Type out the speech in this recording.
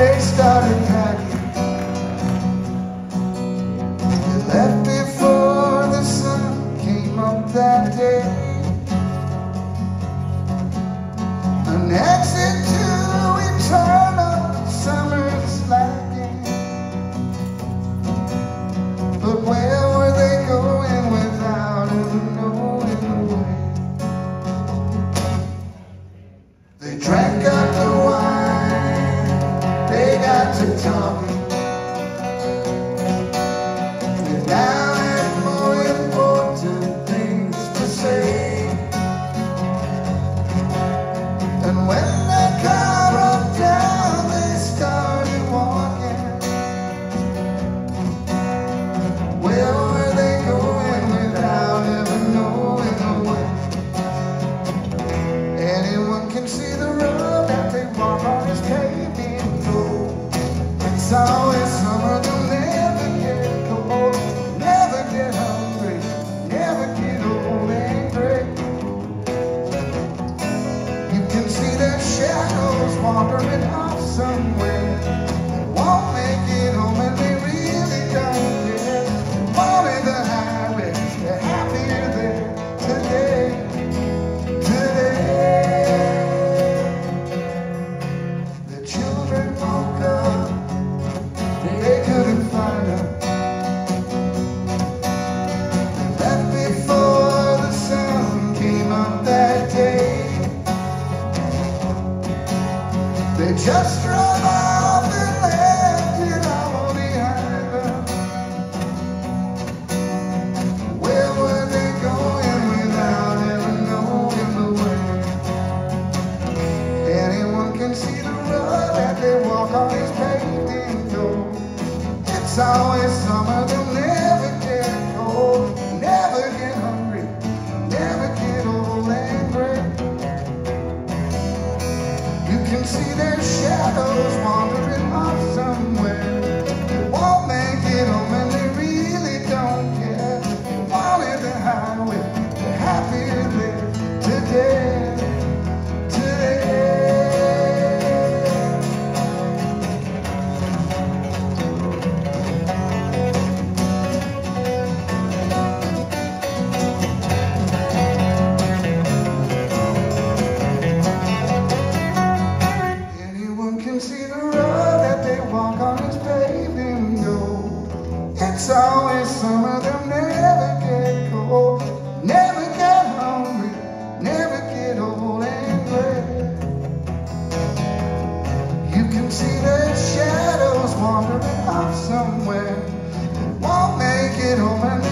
they started packing. They left before the sun came up that day. An exit to eternal summer's lacking. But where were they going without ever knowing the way? They drank up the It's always summer, they'll never get cold, never get hungry, never get old and gray. You can see shadows wandering They just drove off and left it all behind them. Where were they going without ever knowing the way? Anyone can see the road that they walk on is paved in gold. It's always summer, can see their shadows walk on is paved in. It's always summer, they'll never get cold, never get hungry, never get old and gray. You can see their shadows wandering off somewhere. Won't make it home